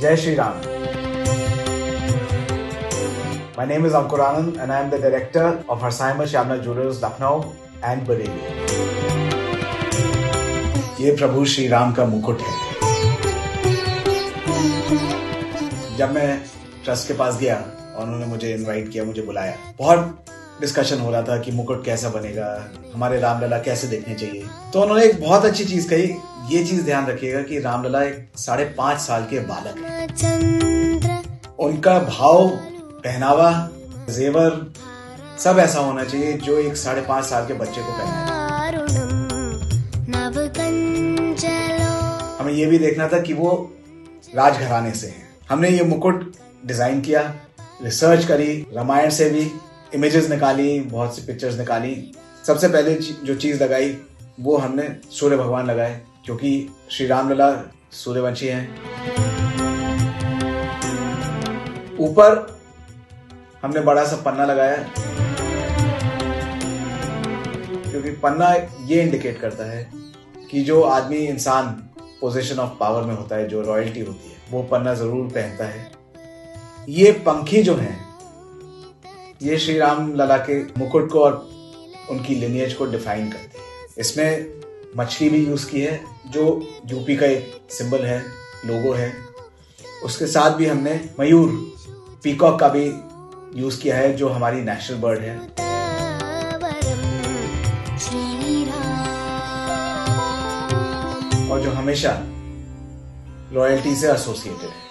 Jai Shri Ram. My name is Ankur Anand and I am the director of Harsaima Shyamna Jewelers, Lucknow and Bareilly. ये प्रभु श्री राम का मुकुट है जब मैं trust के पास गया और उन्होंने मुझे इनवाइट किया मुझे बुलाया बहुत डिस्कशन हो रहा था कि मुकुट कैसा बनेगा हमारे रामलला कैसे देखने चाहिए। तो उन्होंने एक बहुत अच्छी चीज़ कही ये चीज़ ध्यान रखिएगा कि रामलला एक साढ़े पाँच साल के बालक है। उनका भाव पहनावा जेवर सब ऐसा होना चाहिए जो एक साढ़े पाँच साल के बच्चे को पहना हमें ये भी देखना था कि वो राजघराने से हैं। हमने ये मुकुट डिज़ाइन किया रिसर्च करी रामायण से भी। इमेजेस निकाली, बहुत सी पिक्चर्स निकाली। सबसे पहले जो चीज़ लगाई, वो हमने सूर्य भगवान लगाए, क्योंकि श्री राम लला सूर्यवंशी हैं। ऊपर हमने बड़ा सा पन्ना लगाया, क्योंकि पन्ना ये इंडिकेट करता है कि जो आदमी इंसान पोजीशन ऑफ़ पावर में होता है, जो रॉयल्टी होती है, वो पन्ना ज़रूर पहनता है। ये पंखी जो हैं ये श्री राम लला के मुकुट को और उनकी लिनियज को डिफाइन करती है। इसमें मछली भी यूज़ की है जो यूपी का एक सिंबल है लोगो है। उसके साथ भी हमने मयूर पीकॉक का भी यूज़ किया है जो हमारी नेशनल बर्ड है। और जो हमेशा रॉयल्टी से एसोसिएटेड है।